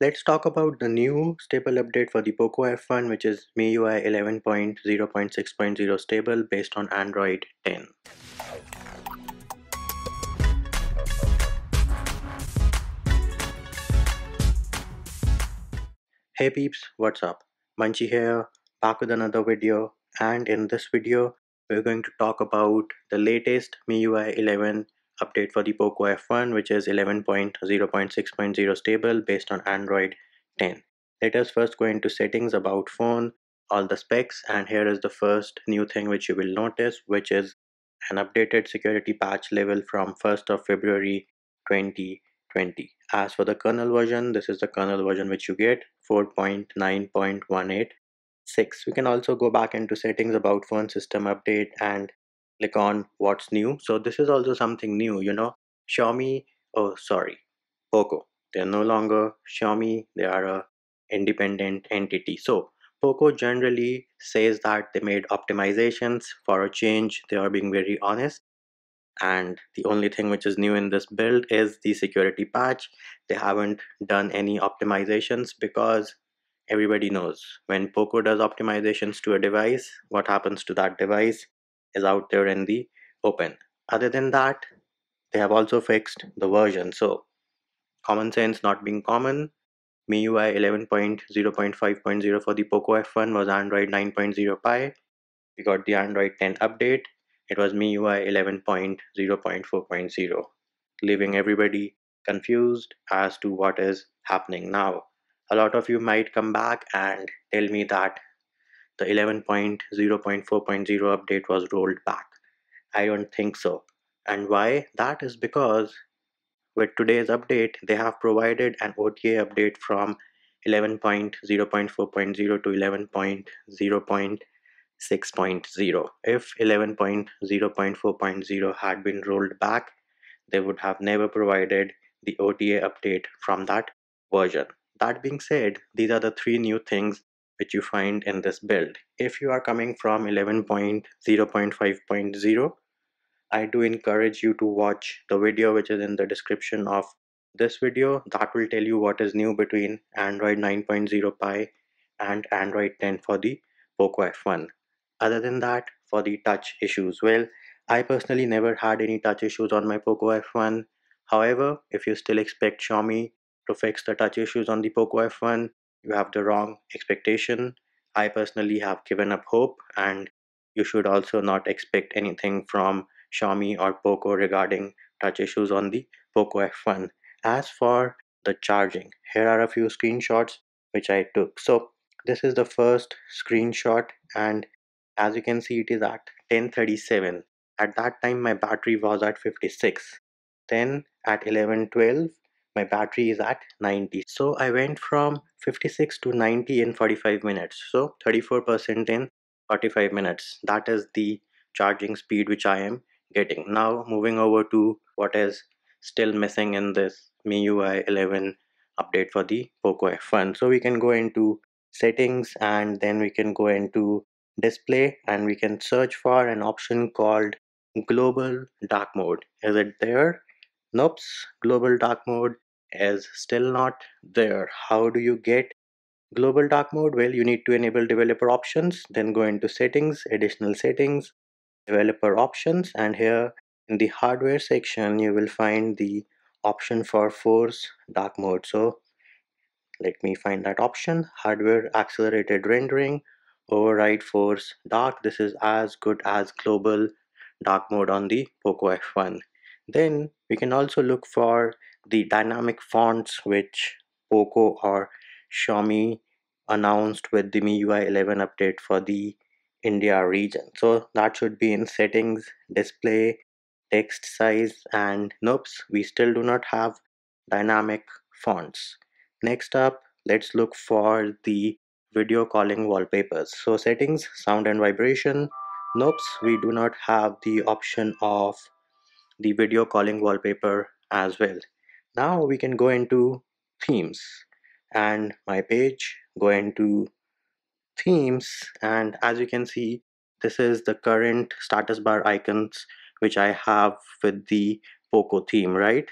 Let's talk about the new stable update for the POCO F1 which is MIUI 11.0.6.0 stable based on Android 10. Hey peeps, what's up? Munchy here, back with another video and in this video we're going to talk about the latest MIUI 11 update for the POCO F1 which is 11.0.6.0 stable based on Android 10. Let us first go into settings about phone, all the specs and here is the first new thing which you will notice which is an updated security patch level from 1st of February 2020. As for the kernel version, this is the kernel version which you get 4.9.186. We can also go back into settings about phone system update and click on what's new. So this is also something new you know. Xiaomi oh sorry poco. They're no longer xiaomi. They are a independent entity. So poco generally says that they made optimizations for a change. They are being very honest. And the only thing which is new in this build is the security patch. They haven't done any optimizations because everybody knows. When poco does optimizations to a device what happens to that device is out there in the open. Other than that, they have also fixed the version. So common sense not being common, MIUI 11.0.5.0 for the POCO F1 was Android 9.0 Pie. We got the Android 10 update. It was MIUI 11.0.4.0, leaving everybody confused as to what is happening now. A lot of you might come back and tell me that the 11.0.4.0 update was rolled back. I don't think so. And why? That is because with today's update, they have provided an OTA update from 11.0.4.0 to 11.0.6.0. If 11.0.4.0 had been rolled back, they would have never provided the OTA update from that version. That being said, these are the three new things which you find in this build. If you are coming from 11.0.5.0, I do encourage you to watch the video which is in the description of this video. That will tell you what is new between Android 9.0 Pie and Android 10 for the POCO F1. Other than that, for the touch issues, well, I personally never had any touch issues on my POCO F1. However, if you still expect Xiaomi to fix the touch issues on the POCO F1, you have the wrong expectation. I personally have given up hope, and you should also not expect anything from Xiaomi or Poco regarding touch issues on the Poco F1. As for the charging, here are a few screenshots which I took. So this is the first screenshot and as you can see it is at 1037 at that time my battery was at 56 then at 1112 my battery is at 90 so i went from 56 to 90 in 45 minutes. So 34% in 45 minutes. That is the charging speed which i am getting. Now moving over to what is still missing in this MIUI 11 update for the POCO F1 so we can go into settings and then we can go into display and we can search for an option called global dark mode. Is it there? Nope. Global dark mode is still not there. How do you get global dark mode? Well you need to enable developer options then go into settings additional settings developer options and here in the hardware section you will find the option for force dark mode. So let me find that option. Hardware accelerated rendering override force dark. This is as good as global dark mode on the poco f1 then we can also look for the dynamic fonts which Poco or Xiaomi announced with the MIUI 11 update for the India region. So that should be in settings, display, text size and nope, we still do not have dynamic fonts. Next up, let's look for the video calling wallpapers. So settings, sound and vibration. Nope, we do not have the option of the video calling wallpaper as well now we can go into themes and my page go into themes. And as you can see this is the current status bar icons which I have with the Poco theme right?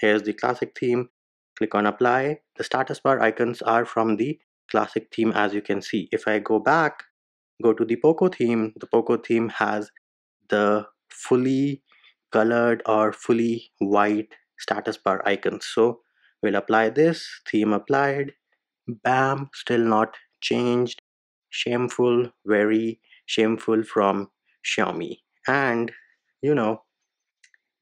Here's the classic theme. Click on apply. The status bar icons are from the classic theme as you can see. If I go back go to the Poco theme the Poco theme has the fully colored or fully white status bar icons. So we'll apply this theme applied bam still not changed shameful very shameful from Xiaomi. And you know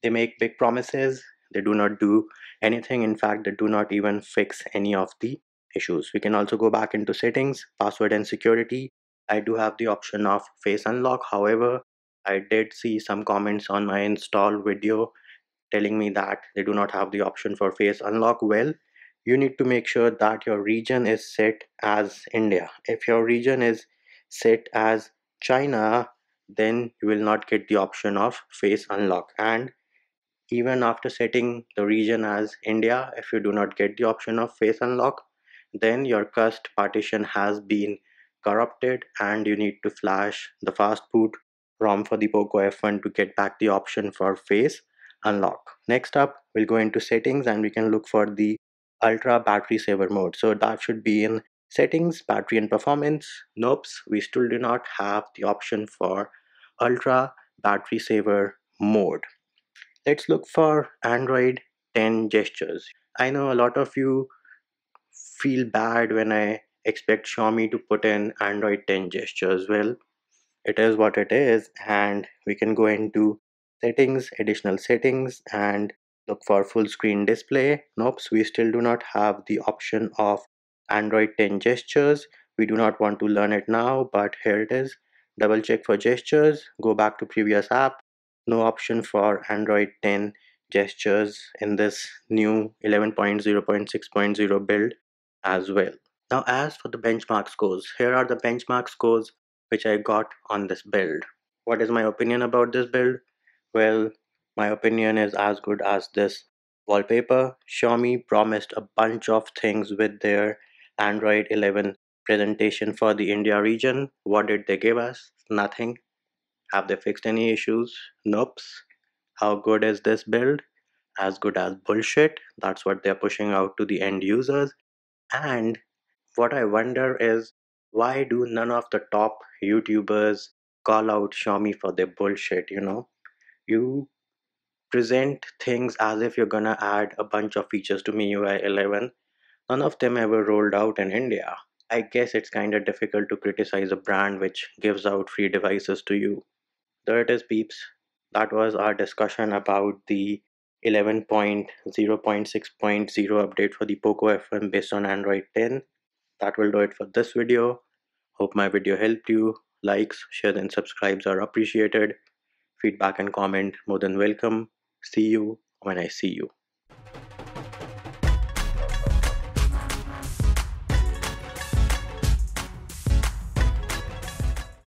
they make big promises they do not do anything in fact they do not even fix any of the issues. We can also go back into settings password and security. I do have the option of face unlock however i did see some comments on my install video telling me that they do not have the option for face unlock well you need to make sure that your region is set as india. If your region is set as china then you will not get the option of face unlock. And even after setting the region as India, if you do not get the option of face unlock, then your cust partition has been corrupted and you need to flash the fast boot ROM for the POCO F1 to get back the option for face unlock. Next up, we'll go into settings and we can look for the ultra battery saver mode. So that should be in settings, battery and performance. Nope, we still do not have the option for ultra battery saver mode. Let's look for Android 10 gestures. I know a lot of you feel bad when I expect Xiaomi to put in Android 10 gestures. Well, it is what it is, and we can go into settings, additional settings, and look for full screen display. Nope, we still do not have the option of Android 10 gestures. We do not want to learn it now, but here it is. Double check for gestures, go back to previous app, no option for Android 10 gestures in this new 11.0.6.0 build as well. Now as for the benchmark scores, here are the benchmark scores which I got on this build. What is my opinion about this build? Well, my opinion is as good as this wallpaper. Xiaomi promised a bunch of things with their Android 11 presentation for the India region. What did they give us? Nothing. Have they fixed any issues? Nope. How good is this build? As good as bullshit. That's what they're pushing out to the end users. And what I wonder is why do none of the top YouTubers call out Xiaomi for their bullshit, you know? You present things as if you're gonna add a bunch of features to MIUI 11. None of them ever rolled out in India. I guess it's kinda difficult to criticize a brand which gives out free devices to you. There it is peeps. That was our discussion about the 11.0.6.0 update for the POCO F1 based on Android 10. That will do it for this video. Hope my video helped you. Likes, shares and subscribes are appreciated. Feedback and comment more than welcome. See you when I see you.